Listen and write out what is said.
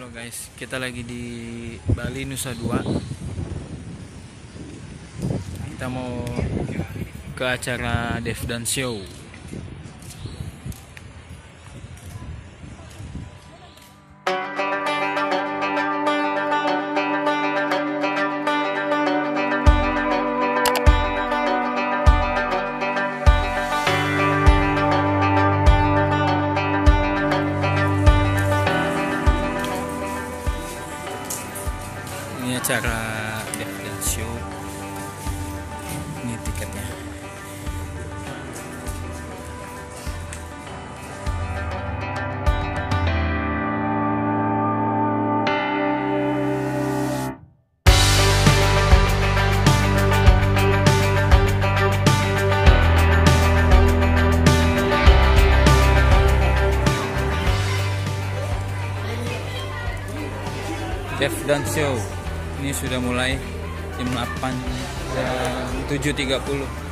Halo guys, kita lagi di Bali Nusa Dua. Kita mau ke acara Dev dan Show. Ini acara Dev dan Show. Ini tiketnya. Dev dan Show ini sudah mulai jam 8 dan 7.30